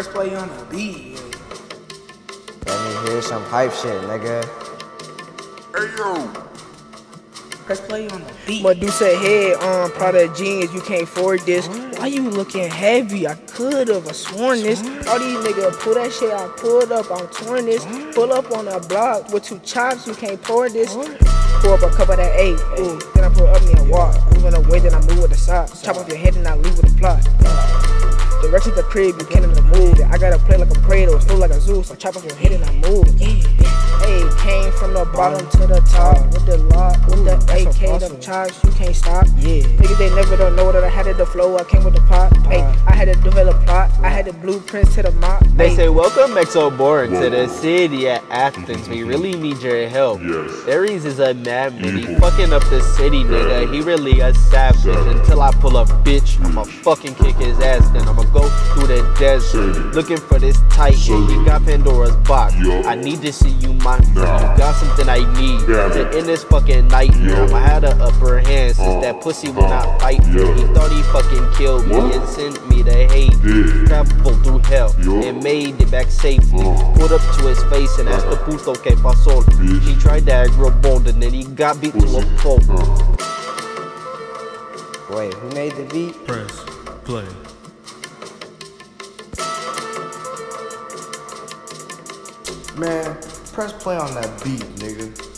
Press play on the beat. Let me hear some hype shit, nigga. Hey yo, Press play on the beat. Medusa head um, on product jeans, you can't afford this. Why you looking heavy? I could've, sworn this. All these niggas pull that shit, I pulled up, I'm torn this. Pull up on a block with two chops, you can't pour this. Pour up a cup of that eight, ooh. Then I pull up me and walk. Moving away, then I move with the socks. Chop off your head and I Direction the crib, you can't even move. I gotta play like a Kratos, feel like a Zeus. I chop off your head and I move. Hey, came from the bottom to the top with the lock, with the AK, them chops, you can't stop. Yeah. Niggas they never don't know that I had it the flow, I came with the pot. Plot, had the blueprints to the mop. They Ay, say, Welcome Exoborn to the city at Athens. We really need your help. Yes. Ares is a madman. He fucking up the city, nigga. He really a savage. Until I pull up, bitch, I'ma fucking kick his ass. Then I'ma go through the desert. Looking for this titan. He got Pandora's box. Yo. I need to see you, my friend. You got something I need Damn to end this fucking nightmare. Yo. I had an upper hand since Uh, that pussy would uh, not fight me. He thought he fucking killed me and sent me to hate. Yeah. Traveled through hell Yo. and made it back safely. Uh. Put up to his face and asked the puto que pasó. Bitch. He tried to act real bold and then he got beat to a pulp. Uh, Wait, who made the beat? Press play. Man, press play on that beat, nigga.